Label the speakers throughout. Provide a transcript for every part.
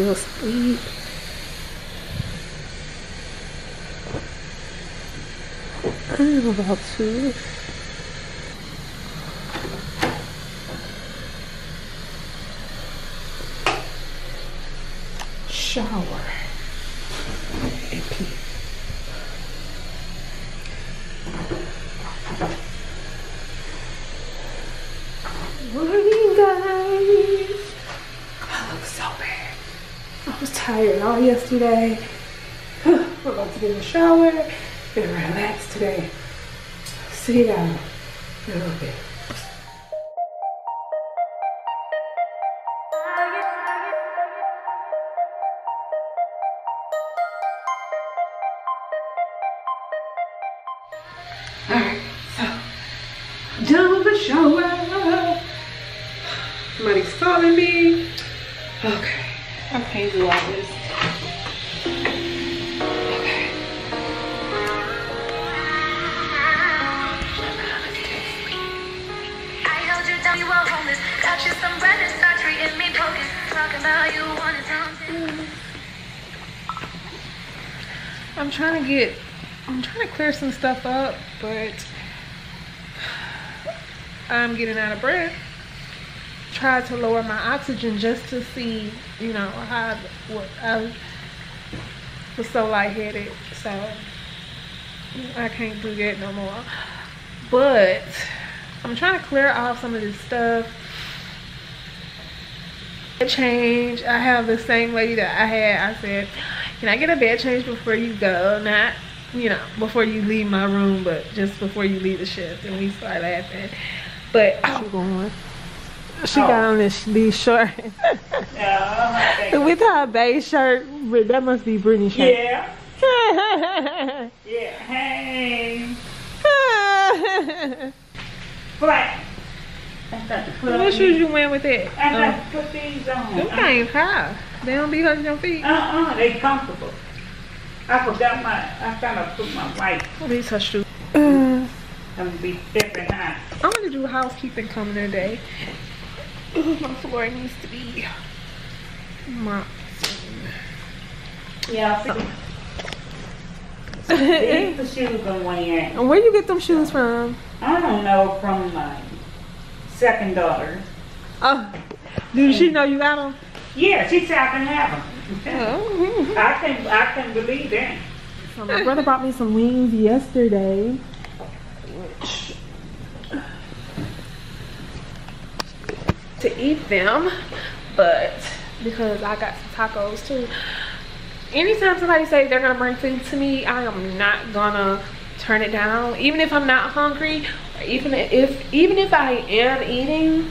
Speaker 1: over there still asleep. I'm about to shower and pee. Morning, guys. I look so bad. I was yesterday. We're about to get in the shower and relax today. See y'all in a little bit.
Speaker 2: Some
Speaker 1: stuff up, but I'm getting out of breath. Tried to lower my oxygen just to see, you know, how I was so lightheaded, so I can't do that no more. But I'm trying to clear off some of this stuff. Change. I have the same lady that I had. I said, "Can I get a bed change before you go? Not, you know, before you leave my room, but just before you leave the shift." And we start laughing. But she going. She got on this these short
Speaker 3: Yeah,
Speaker 1: with her beige shirt. That must be Brittany's shirt.
Speaker 3: yeah, yeah. Hey, flat. I got to put
Speaker 1: what shoes
Speaker 3: these.
Speaker 1: you wearing with that?
Speaker 3: I
Speaker 1: Um,
Speaker 3: got to put these on.
Speaker 1: them things high. They don't be hurting your feet.
Speaker 3: Uh uh, they comfortable. I forgot my. I gotta put my white.
Speaker 1: These her shoes.
Speaker 3: I'm gonna be stepping high.
Speaker 1: I'm gonna do housekeeping coming today. Ooh, my floor needs to be mopped.
Speaker 3: Yeah, I oh. see. These the shoes I'm wearing.
Speaker 1: And where you get them shoes from?
Speaker 3: I don't know from my second daughter.
Speaker 1: Oh, did she know you got them?
Speaker 3: Yeah, she said I can have them.
Speaker 1: Oh.
Speaker 3: I can, I can believe that.
Speaker 1: So my brother brought me some wings yesterday. To eat them, but because I got some tacos too. Anytime somebody say they're gonna bring food to me, I am not gonna turn it down. Even if I'm not hungry, or even if even if I am eating,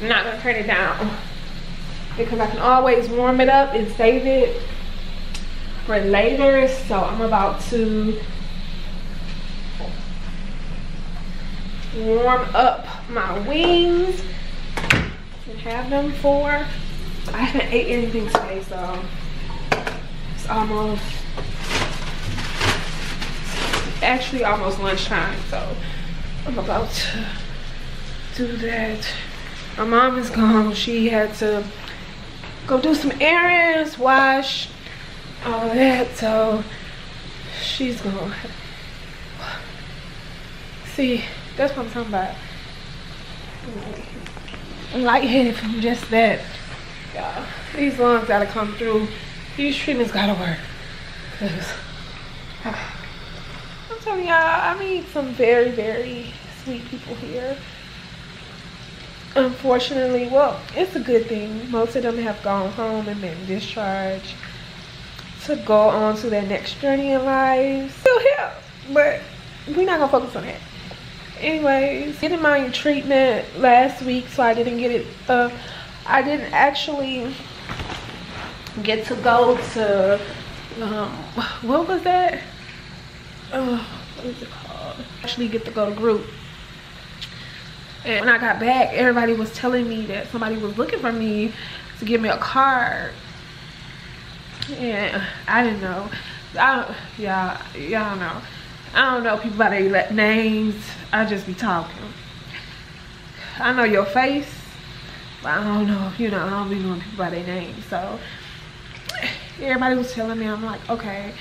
Speaker 1: I'm not gonna turn it down. Because I can always warm it up and save it for later. So I'm about to warm up my wings and have them for. I haven't ate anything today, so it's almost actually almost lunchtime. So I'm about to do that. My mom is gone. She had to go do some errands, wash, all of that. So she's gone. See, that's what I'm talking about. I'm lightheaded from just that. Y'all, these lungs gotta come through. These treatments gotta work. I'm telling y'all, I meet some very, very sweet people here. Unfortunately, well, it's a good thing. Most of them have gone home and been discharged to go on to their next journey in life. Still here, but we're not gonna focus on that. Anyways, getting my treatment last week, so I didn't get it. Uh, I didn't actually get to go to. Um, what was that? Uh, what is it called? Actually, get to go to group. And when I got back, everybody was telling me that somebody was looking for me to give me a card. And I didn't know. I y'all, y'all know. I don't know people by their names. I just be talking. I know your face, But I don't know, you know, I don't be knowing people by their name. So everybody was telling me, I'm like, okay,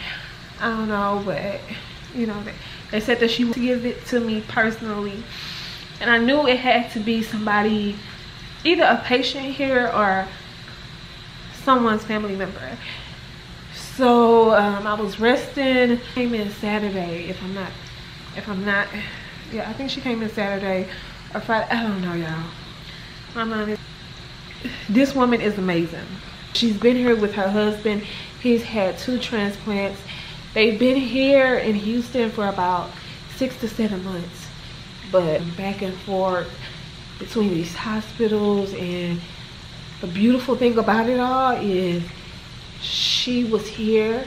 Speaker 1: I don't know, but you know, they, they said that she would give it to me personally. And I knew it had to be somebody, either a patient here or someone's family member. So um, I was resting, came in Saturday, if I'm not, if I'm not, yeah, I think she came in Saturday or Friday, I don't know y'all. Mom is, this woman is amazing. She's been here with her husband. He's had two transplants. They've been here in Houston for about six to seven months. But back and forth between these hospitals and the beautiful thing about it all is she was here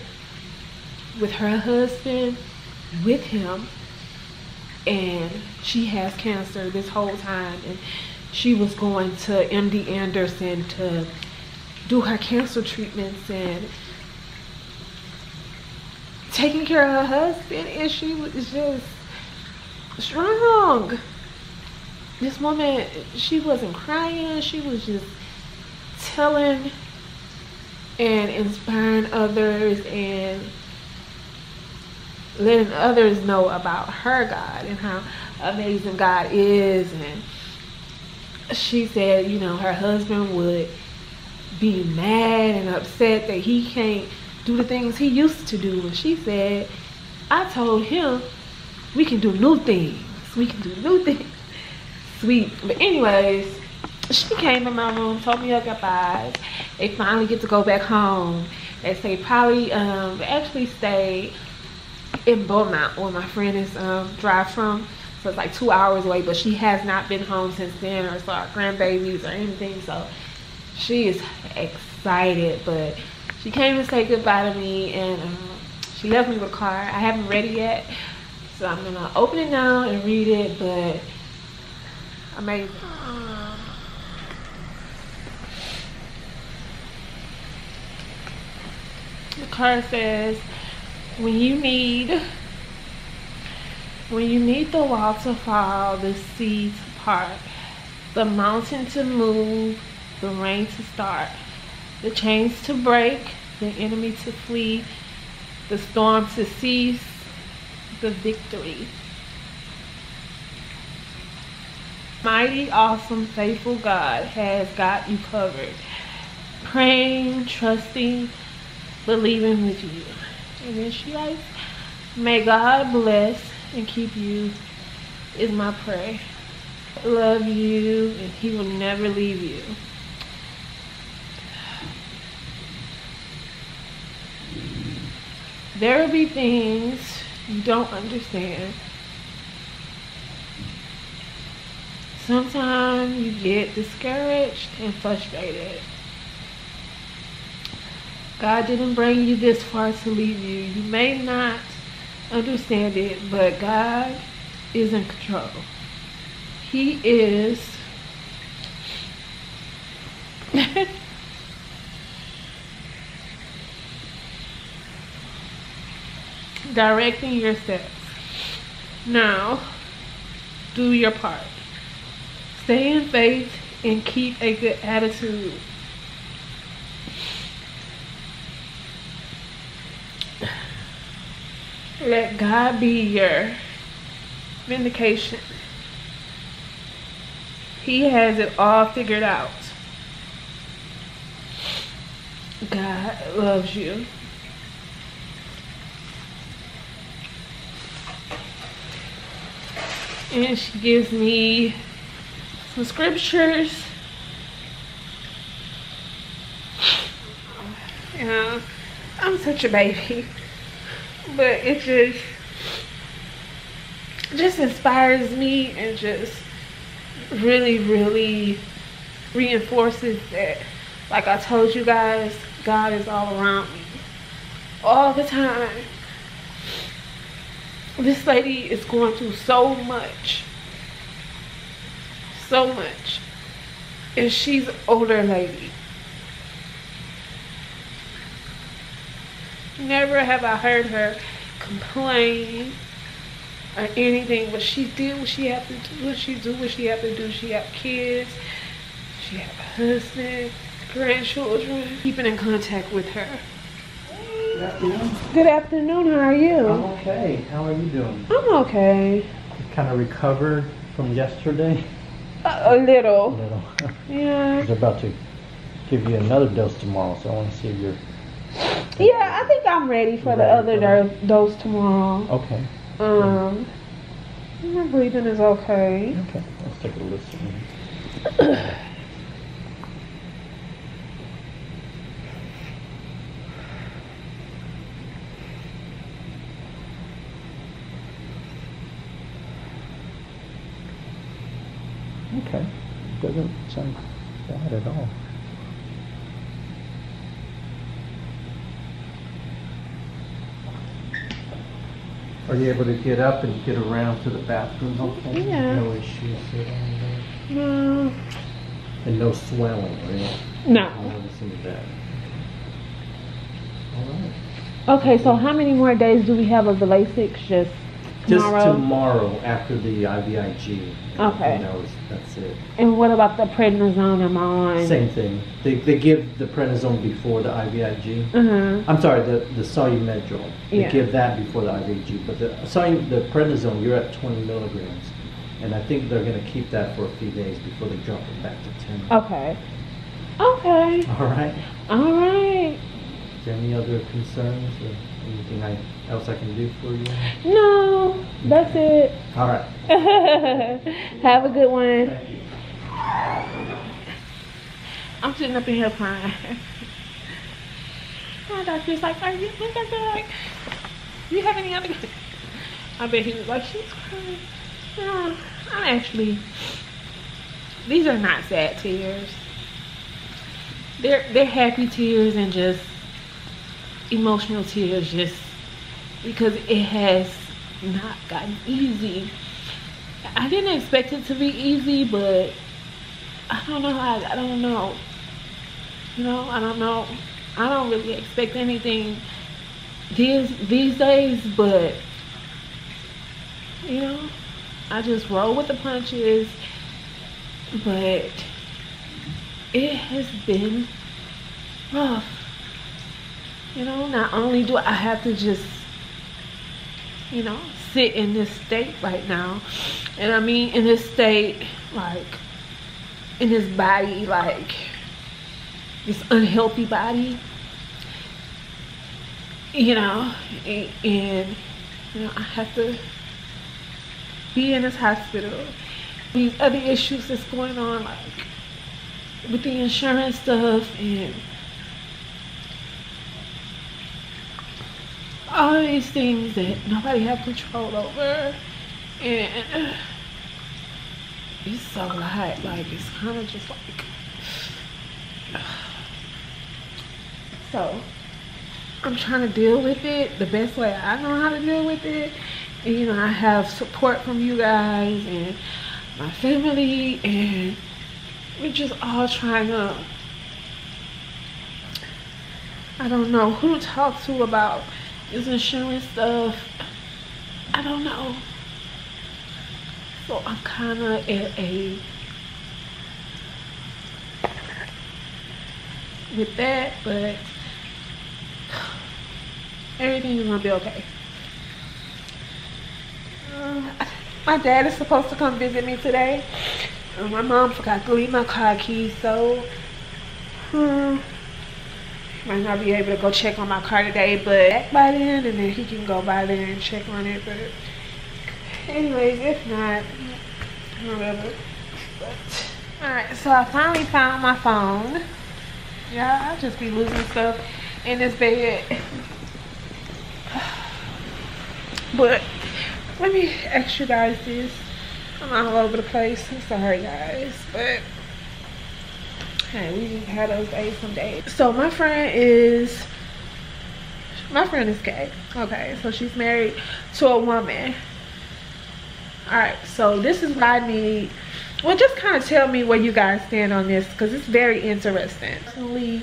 Speaker 1: with her husband, with him, and she has cancer this whole time. And she was going to MD Anderson to do her cancer treatments and taking care of her husband and she was just strong this woman she wasn't crying. She was just telling and inspiring others and letting others know about her God and how amazing God is. And she said you know her husband would be mad and upset that he can't do the things he used to do. And she said, I told him we can do new things. We can do new things. Sweet. But anyways, she came in my room, told me her goodbyes. They finally get to go back home. They say probably um actually stay in Beaumont where my friend is um drive from. So it's like two hours away, but she has not been home since then or saw grandbabies or anything. So she is excited, but she came to say goodbye to me and um, she left me with a card. I haven't read it yet, so I'm gonna open it now and read it, but amazing. The card says, when you need when you need the wall to fall, the sea to part, the mountain to move, the rain to start, the chains to break, the enemy to flee, the storm to cease, the victory. Mighty, awesome, faithful God has got you covered. Praying, trusting, believing with you. And then she writes, May God bless and keep you is my prayer. Love you and he will never leave you. There will be things you don't understand. Sometimes you get discouraged and frustrated. God didn't bring you this far to leave you. You may not understand it, but God is in control. He is directing your steps. Now, do your part. Stay in faith and keep a good attitude. Let God be your vindication. He has it all figured out. God loves you. And she gives me some scriptures. Yeah, I'm such a baby. But it just just inspires me and just really, really reinforces that like I told you guys, God is all around me. All the time. This lady is going through so much. So much. And she's an older lady. Never have I heard her complain or anything, but she did what she had to do. What she do what she had to do. She have kids. She have a husband, grandchildren. Keeping in contact with her.
Speaker 4: Good afternoon.
Speaker 1: Good afternoon. How are you?
Speaker 4: I'm okay. How are you doing?
Speaker 1: I'm okay.
Speaker 4: Kind of recovered from yesterday.
Speaker 1: A, a
Speaker 4: A
Speaker 1: little.
Speaker 4: little.
Speaker 1: Yeah.
Speaker 4: They're about to give you another dose tomorrow, so I want to see if you're
Speaker 1: Yeah, I think I'm ready for the other
Speaker 4: for
Speaker 1: dose tomorrow.
Speaker 4: okay.
Speaker 1: Um, my breathing is okay.
Speaker 4: Okay. Let's take a listen. at all. Are you able to get up and get around to the bathroom okay?
Speaker 1: Yeah.
Speaker 4: No issues at all there?
Speaker 1: No.
Speaker 4: And no swelling, right?
Speaker 1: No.
Speaker 4: Noticing that. All right.
Speaker 1: Okay, so how many more days do we have of the Lasix? Just
Speaker 4: Just
Speaker 1: tomorrow?
Speaker 4: tomorrow after the IVIG.
Speaker 1: Okay.
Speaker 4: And that that's it.
Speaker 1: And what about the prednisone I'm on?
Speaker 4: Same thing. They, they give the prednisone before the IVIG.
Speaker 1: Uh-huh.
Speaker 4: I'm sorry, the, the solumedrol. They
Speaker 1: Yeah.
Speaker 4: give that before the IVIG. But the, solum, the prednisone, you're at 20 milligrams. And I think they're going to keep that for a few days before they drop it back to 10.
Speaker 1: Okay. Okay.
Speaker 4: All right.
Speaker 1: All right.
Speaker 4: Is there any other concerns or anything I, else I can do for you?
Speaker 1: No, that's it.
Speaker 4: All right.
Speaker 1: have a good one. I'm sitting up in here crying. My doctor's like, are you look at that? Do you have any other I bet he was like, she's crying. No, I'm actually these are not sad tears. They're they're happy tears and just emotional tears just because it has not gotten easy. I didn't expect it to be easy, but I don't know. I, I don't know. You know, I don't know. I don't really expect anything these these days, but you know, I just roll with the punches. But it has been rough. You know, not only do I have to just, you know, sit in this state right now, and I mean in this state, like, in this body, like, this unhealthy body, you know, a- and, you know, I have to be in this hospital. These other issues that's going on, like, with the insurance stuff and all these things that nobody have control over and it's so light like it's kind of just like so i'm trying to deal with it the best way i know how to deal with it. And you know i have support from you guys and my family and we're just all trying to I don't know who to talk to about this insurance stuff. I don't know. So I'm kind of at a with that, but everything is gonna be okay. Uh, my dad is supposed to come visit me today. Uh, my mom forgot to leave my car keys, so hmm, might not be able to go check on my car today, but by then, and then he can go by there and check on it. But anyways, if not, whatever. But all right, so I finally found my phone. Yeah, I just be losing stuff in this bed. But let me ask you guys this. I'm all over the place. I'm sorry, guys, but hey, we just had those days some days. So my friend is my friend is gay. Okay, so she's married to a woman. All right, so this is what I need. Well, just kind of tell me where you guys stand on this because it's very interesting. Personally,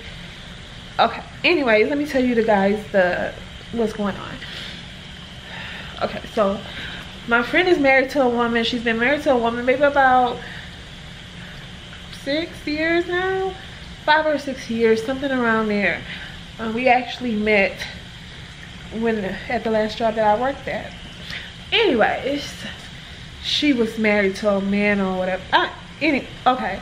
Speaker 1: Okay. Anyways, let me tell you the guys the what's going on. Okay, so my friend is married to a woman. She's been married to a woman maybe about six years now, five or six years, something around there. Uh, we actually met when at the last job that I worked at. Anyways, she was married to a man or whatever. I, any okay.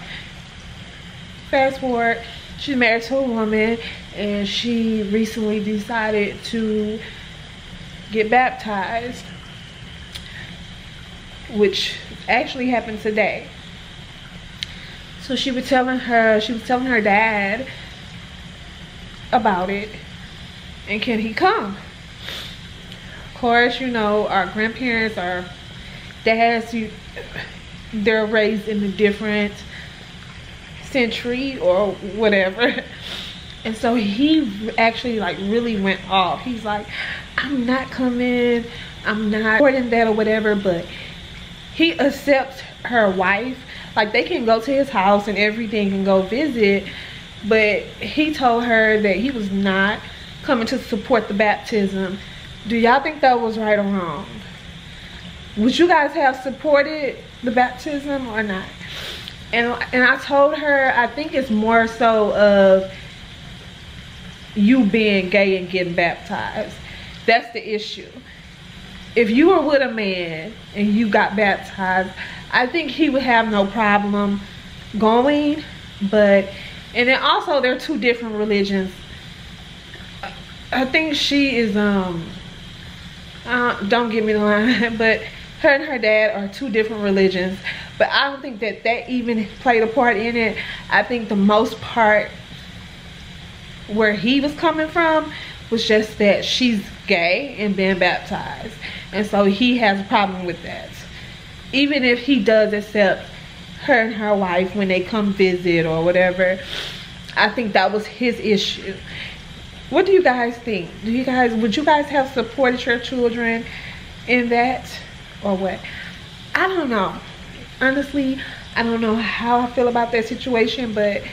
Speaker 1: Fast forward, she's married to a woman, and she recently decided to get baptized, which actually happened today. So she was telling her, she was telling her dad about it, and can he come? Of course, you know our grandparents, our dads, you, they're raised in a different century or whatever. And so he actually like really went off. He's like, I'm not coming, I'm not supporting that or whatever, but he accepts her wife. Like they can go to his house and everything and go visit, but he told her that he was not coming to support the baptism. Do y'all think that was right or wrong? Would you guys have supported the baptism or not? And and I told her I think it's more so of you being gay and getting baptized. That's the issue. If you were with a man and you got baptized, I think he would have no problem going. But, and then also they're two different religions. I think she is, um, uh, don't get me the line, but her and her dad are two different religions. But I don't think that that even played a part in it. I think the most part where he was coming from was just that she's gay and being baptized. And so he has a problem with that. Even if he does accept her and her wife when they come visit or whatever, I think that was his issue. What do you guys think? Do you guys, would you guys have supported your children in that or what? I don't know. Honestly, I don't know how I feel about that situation, but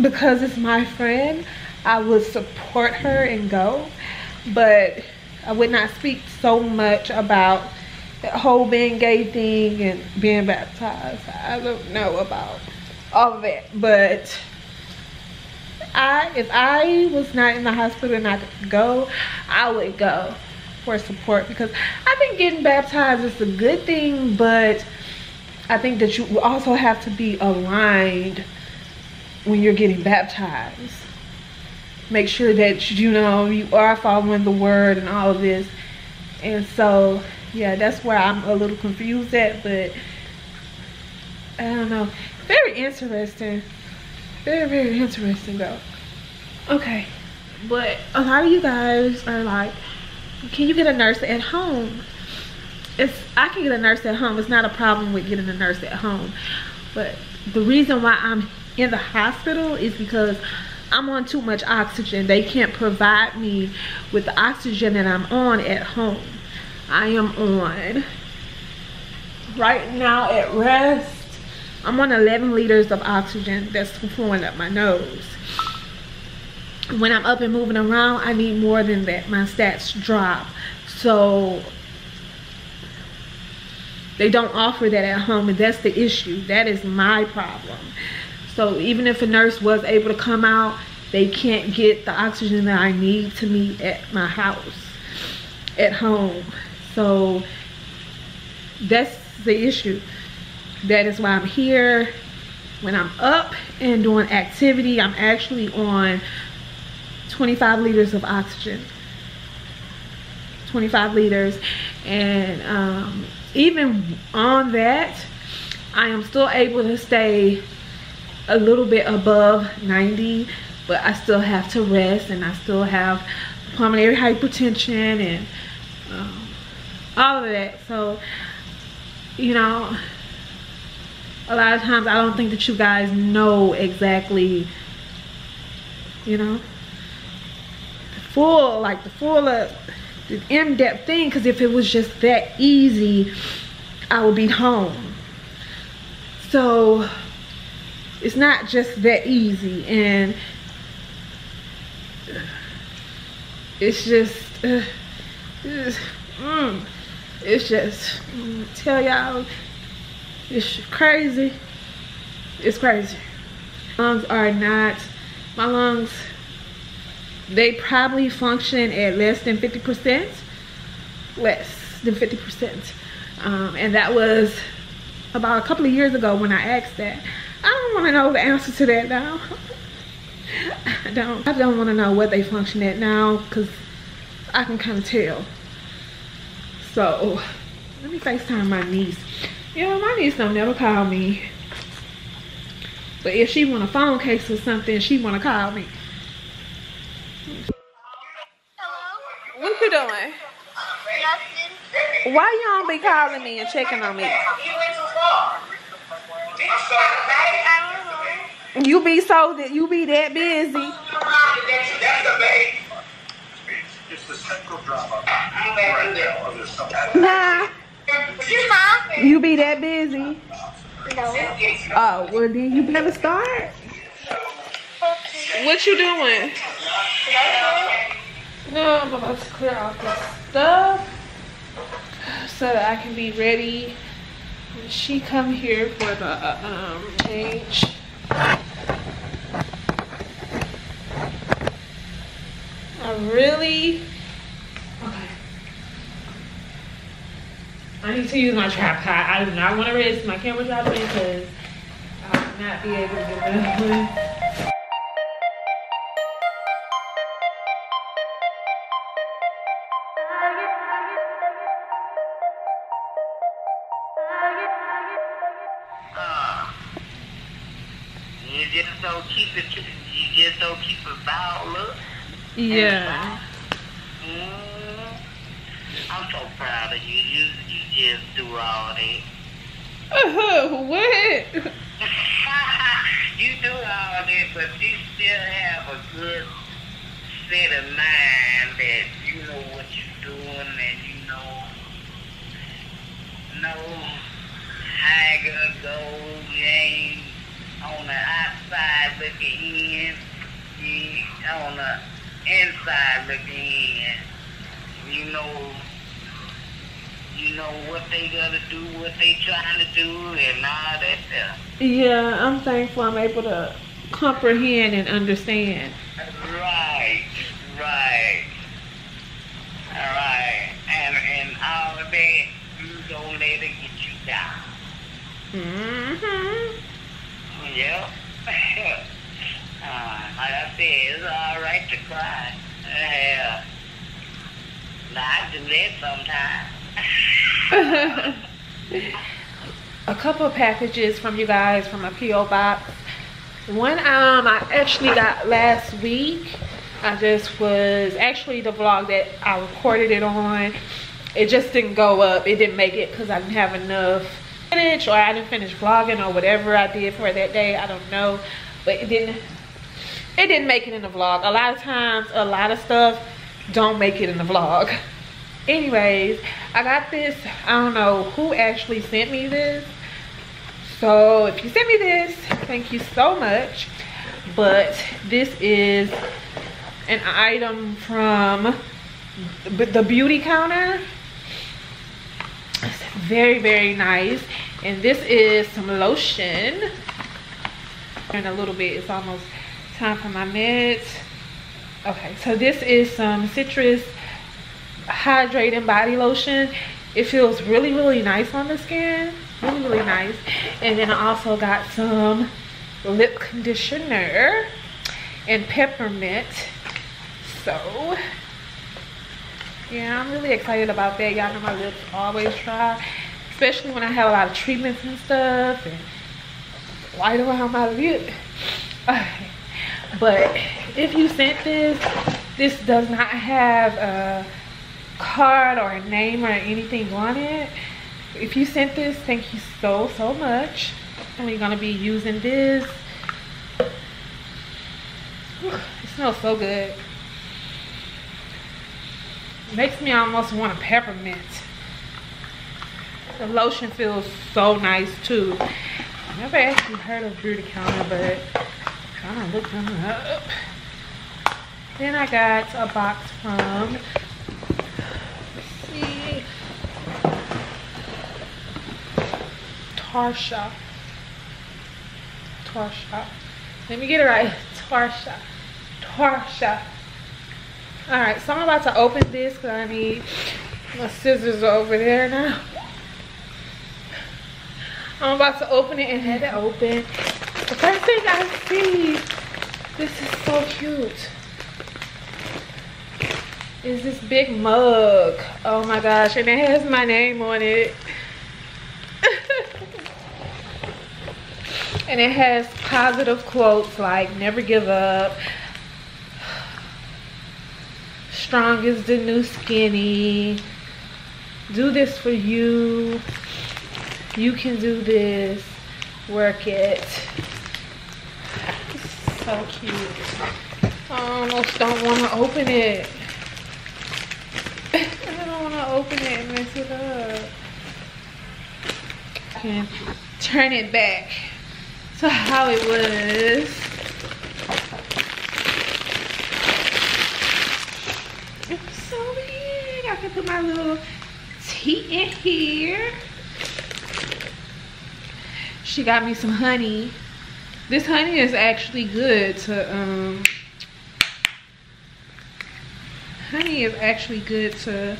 Speaker 1: because it's my friend, I would support her and go. But I would not speak so much about whole being gay thing and being baptized. I don't know about all of that. But I if I was not in the hospital and I could go, I would go for support because I think getting baptized is a good thing, but I think that you also have to be aligned when you're getting baptized. Make sure that you know you are following the word and all of this. And so, yeah, that's where I'm a little confused at, but I don't know. Very interesting. Very, very interesting though. Okay. But a lot of you guys are like, can you get a nurse at home? It's I can get a nurse at home. It's not a problem with getting a nurse at home. But the reason why I'm in the hospital is because I'm on too much oxygen. They can't provide me with the oxygen that I'm on at home. I am on right now at rest. I'm on 11 liters of oxygen that's flowing up my nose. When I'm up and moving around, I need more than that. My stats drop. So they don't offer that at home and that's the issue. That is my problem. So even if a nurse was able to come out, they can't get the oxygen that I need to me at my house, at home. So that's the issue. That is why I'm here. When I'm up and doing activity, I'm actually on 25 liters of oxygen. 25 liters. And um, even on that, I am still able to stay a little bit above 90 but I still have to rest and I still have pulmonary hypertension and um, all of that so you know a lot of times I don't think that you guys know exactly you know the full like the full of the in-depth thing because if it was just that easy I would be home. So it's not just that easy and it's just uh, it's, mm, it's just tell y'all it's crazy it's crazy. Lungs are not, my lungs, they probably function at less than 50%. Less than 50%. Um, and that was about a couple of years ago when I asked that. I don't want to know the answer to that now. I don't. I don't want to know what they function at now because I can kind of tell. So let me FaceTime my niece. You know, my niece don't never call me. But if she want a phone case or something, she want to call me.
Speaker 2: Hello?
Speaker 1: What you doing?
Speaker 2: Nothing.
Speaker 1: Why you don't be calling me and checking on me?
Speaker 2: I don't know.
Speaker 1: You be so that you be that busy.
Speaker 5: It's the central drama.
Speaker 1: Nah, you be that busy.
Speaker 2: No.
Speaker 1: Oh, well then you better start. What you doing? No, I'm about to clear out this stuff so that I can be ready when she come here for the uh, um change. I really okay. I need to use my tripod. I do not want to risk my camera dropping because I will not be able to get that one.
Speaker 6: You just don't keep it. You just don't keep it bowed up.
Speaker 1: Yeah.
Speaker 6: Mm, I'm so proud of you. You you just do all that.
Speaker 1: what?
Speaker 6: you do all that, but you still have a good set of mind that you know what you're doing and you know know how it gonna go. You ain't on the outside looking in. You on the inside looking in. You know you know what they gonna do, what they trying to do and all that stuff.
Speaker 1: Yeah, I'm thankful I'm able to comprehend and understand.
Speaker 6: Right, And and of that, you don't let it get you down.
Speaker 1: Mm-hmm.
Speaker 6: Yep. uh, like I said, it's all right to cry. Yeah. Now, I do that sometimes.
Speaker 1: a couple of packages from you guys from a PO box. One um I actually got last week. I just was actually the vlog that I recorded it on. It just didn't go up. It didn't make it because I didn't have enough footage or I didn't finish vlogging or whatever I did for that day. I don't know, but it didn't. It didn't make it in the vlog. A lot of times, a lot of stuff don't make it in the vlog. Anyways, I got this. I don't know who actually sent me this. So if you sent me this, thank you so much. But this is an item from the beauty counter. Very, very nice. And this is some lotion. In a little bit, it's almost time for my meds. Okay, so this is some citrus hydrating body lotion. It feels really, really nice on the skin. Really, really nice. And then I also got some lip conditioner and peppermint. So, yeah, I'm really excited about that. Y'all know my lips always dry. Especially when I have a lot of treatments and stuff. And white around my lip. But if you sent this, this does not have a card or a name or anything on it. If you sent this, thank you so, so much. And we're gonna be using this. It smells so good. Makes me almost want a peppermint. The lotion feels so nice too. I never actually heard of Beauty Counter, but i kind of look them up. Then I got a box from, see, Tarsha. Tarsha. Let me get it right. Tarsha. Tarsha. Alright, so I'm about to open this because I need my scissors over there now. I'm about to open it and have it open. The first thing I see, this is so cute, is this big mug. Oh my gosh, and it has my name on it. and it has positive quotes like never give up, strong is the new skinny, do this for you, you can do this, work it. So cute. I almost don't want to open it. I don't want to open it and mess it up. I can turn it back to how it was. My little tea in here. She got me some honey. This honey is actually good to um honey is actually good to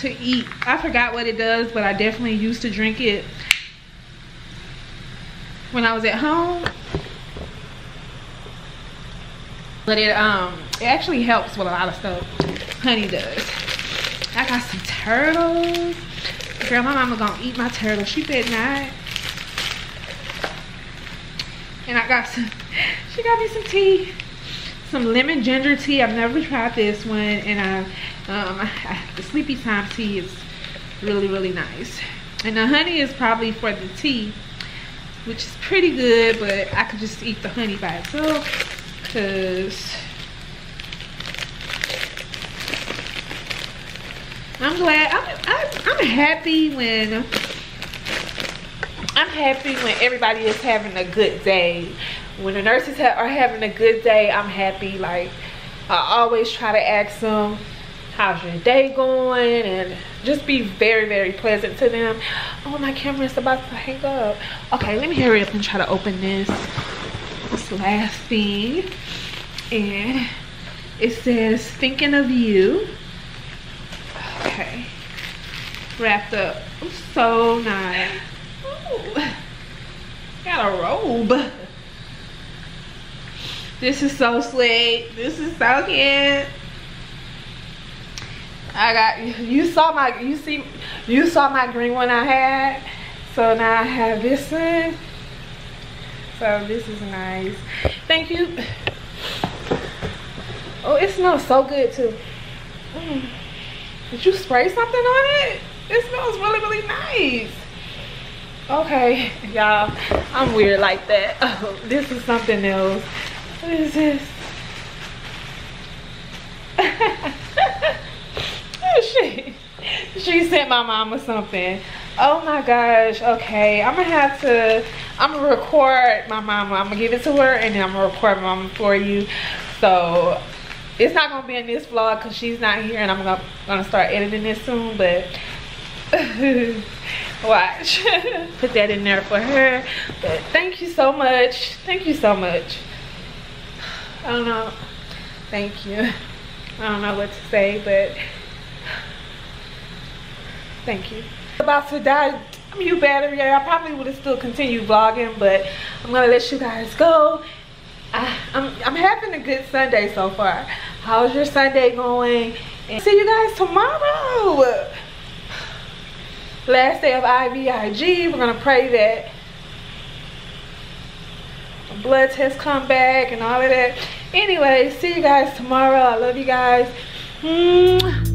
Speaker 1: to eat. I forgot what it does, but I definitely used to drink it when I was at home. But it um it actually helps with a lot of stuff. Honey does. I got some turtles. Girl, my mama gonna eat my turtle. She bet not. And I got some, she got me some tea. Some lemon ginger tea. I've never tried this one. And I, um, I, the sleepy time tea is really, really nice. And the honey is probably for the tea, which is pretty good, but I could just eat the honey by itself. Cause I'm glad. I'm, I'm, I'm happy when I'm happy when everybody is having a good day. When the nurses ha are having a good day, I'm happy. Like I always try to ask them, "How's your day going?" and just be very, very pleasant to them. Oh, my camera is about to hang up. Okay, let me hurry up and try to open this. This last thing, and it says, "Thinking of you." Okay. Wrapped up. So nice. Ooh. Got a robe. This is so sweet. This is so cute. I got you saw my you see you saw my green one I had. So now I have this one. So this is nice. Thank you. Oh, it smells so good too. Mm. Did you spray something on it? It smells really, really nice. Okay, y'all, I'm weird like that. Oh, this is something else. What is this? she, she sent my mama something. Oh my gosh, okay. I'm gonna have to, I'm gonna record my mama. I'm gonna give it to her and then I'm gonna record my mama for you. So it's not gonna be in this vlog because she's not here and I'm gonna, gonna start editing this soon, but watch. Put that in there for her. But thank you so much. Thank you so much. I don't know. Thank you. I don't know what to say, but thank you. About to die mute battery. I probably would have still continued vlogging, but I'm gonna let you guys go. I, I'm, I'm having a good Sunday so far. How's your Sunday going? And see you guys tomorrow. Last day of IVIG. We're gonna pray that blood tests come back and all of that. Anyway, see you guys tomorrow. I love you guys. Mm.